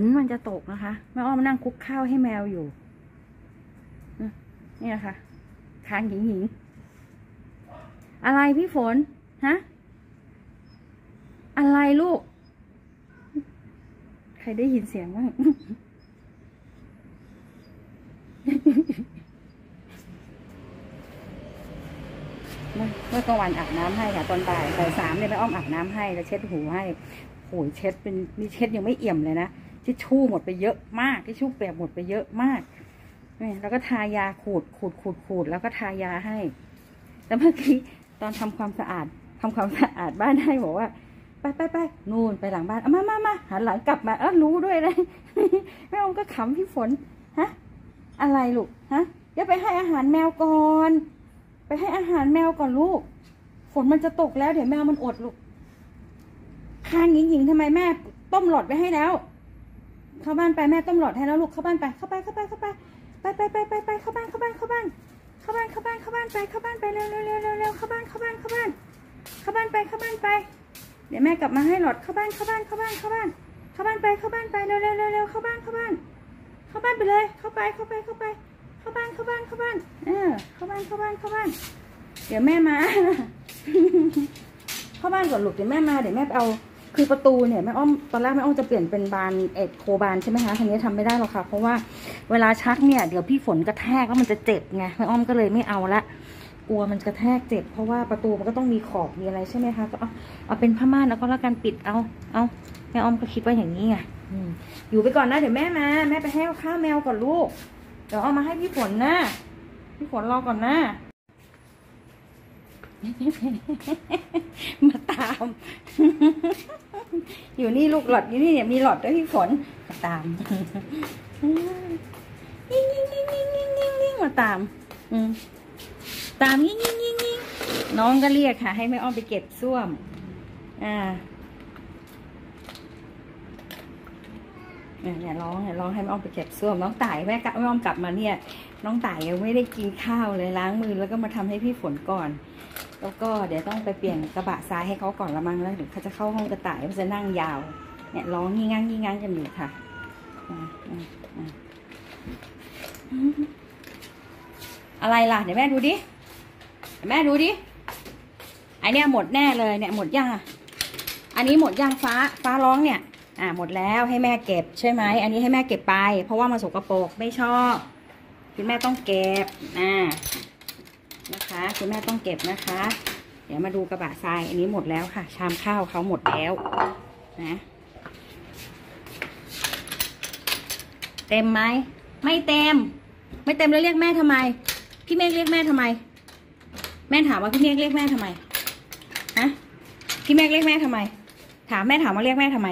นมันจะตกนะคะแม่อ้อมนั่งคุกข้าวให้แมวอยู่นี่นะคะค้างหิงหิงอะไรพี่ฝนฮะอะไรลูก ใครได้ยินเสียงบ้างเมื่อกลางวันอาบน้ำให้ค่ะ ตอนบ่ายบ่ายสามเนี่ยแม่อ้อมอาบน้ำให้ แล้วเช็ดหูให้โหยเช็ดเป็นนี่เช็ดยังไม่เอี่ยมเลยนะ ทิชชู่หมดไปเยอะมากทิชชู่เปียกหมดไปเยอะมากนี่แล้วก็ทายาขูดขูดขูดขูดแล้วก็ทายาให้แล้วเมื่อกี้ตอนทำความสะอาดทำความสะอาดบ้านให้บอกว่าไปไปไปนู่นไปหลังบ้านมามามาหันหลังกลับมาเออรู้ด้วยเลยแม่อมก็ขำพี่ฝนฮะอะไรลูกฮะเดี๋ยวไปให้อาหารแมวก่อน ไปให้อาหารแมวก่อนลูก ฝนมันจะตกแล้วเดี๋ยวแมวมันอดลูกคางหญิงหญิงทำไมแม่ ต้มหลอดไว้ให้แล้ว เข้าบ้านไปแม่ต้มหลอดให้แล้วลูกเข้าบ้านไปเข้าไปเข้าไปเข้าไปไปไปไปไปไปเข้าบ้านเข้าบ้านเข้าบ้านเข้าบ้านเข้าบ้านเข้าบ้านไปเข้าบ้านไปเร็วเร็วเร็วเร็วเร็วเข้าบ้านเข้าบ้านเข้าบ้านเข้าบ้านไปเข้าบ้านไป เดี๋ยวแม่กลับมาให้หลอดเข้าบ้านเข้าบ้านเข้าบ้านเข้าบ้านเข้าบ้านไปเข้าบ้านไปเร็วเร็วเร็วเร็วเข้าบ้านเข้าบ้าน เข้าบ้านไปเลยเข้าไปเข้าไปเข้าไป เข้าบ้านเข้าบ้านเข้าบ้านเออเข้าบ้านเข้าบ้านเข้าบ้าน เดี๋ยวแม่มา เข้าบ้านก่อนลูกเดี๋ยวแม่มาเดี๋ยวแม่ไปเอา คือประตูเนี่ยแม่อ้อมตอนแรกแม่อ้อมจะเปลี่ยนเป็นบานเอ็ดโคบานใช่ไหมคะทีนี้ทำไม่ได้หรอกค่ะ เพราะว่าเวลาชักเนี่ยเดี๋ยวพี่ฝนกระแทกแล้วมันจะเจ็บไงแม่อ้อมก็เลยไม่เอาละกลัวมันกระแทกเจ็บ เพราะว่าประตูมันก็ต้องมีขอบมีอะไรใช่ไหมคะก็เอาเอาเป็นผ้าม่านแล้วก็แล้วกันปิดเอาเอาแม่อ้อมก็คิดว่าอย่างนี้ไงออยู่ไปก่อนนะเดี๋ยวแม่มาแม่ไปให้ข้าวแมวก่อนลูกเดี๋ยวเอามาให้พี่ฝนนะพี่ฝนรอก่อนนะ มาตาม อยู่นี่ลูกหลอดอยู่นี่เนี่ยมีหลอดด้วยพี่ฝนมาตามยิ่งยิ่งยิ่งยิ่งยิ่งยิ่งยิ่งมาตาม อืมตามยิ่งยิ่งยิ่งยิ่งน้องก็เรียกค่ะ ให้แม่อ้อมไปเก็บส้วม อ่า เนี่ยร้องเนี่ยร้องให้แม่อ้อมไปเก็บส้วมน้องต่ายแม่กับแม่อ้อมกลับมาเนี่ย น้องต่ายยังไม่ได้กินข้าวเลยล้างมือแล้วก็มาทำให้พี่ฝนก่อน แล้วก็เดี๋ยวต้องไปเปลี่ยนกระบะซ้ายให้เขาก่อนละมั้งแล้วเดี๋ยวเขาจะเข้าห้องกระต่ายมันจะนั่งยาว เนี่ยร้องงี้งั้งงี้งั้งกันอยู่ค่ะอะไรล่ะเดี๋ยวแม่ดูดิเดี๋ยวแม่ดูดิไอเนี้ยหมดแน่เลยเนี่ยหมดยังอะอันนี้หมดยังฟ้าฟ้าร้องเนี่ย อ่าหมดแล้วให้แม่เก็บใช่ไหมอันนี้ให้แม่เก็บไป เพราะว่ามันสกปรกไม่ชอบ คุณแม่ต้องเก็บอ่านะคะคุณแม่ต้องเก็บนะคะ เดี๋ยวมาดูกระบะทรายอันนี้หมดแล้วค่ะ ชามข้าวเขาหมดแล้วนะเต็มไหมไม่เต็ม ไม่เต็มแล้วเรียกแม่ทำไม พี่เมฆเรียกแม่ทำไม แม่ถามว่าพี่เมฆเรียกแม่ทำไมฮะพี่เมฆเรียกแม่ทำไม ถามแม่ถามว่าเรียกแม่ทำไม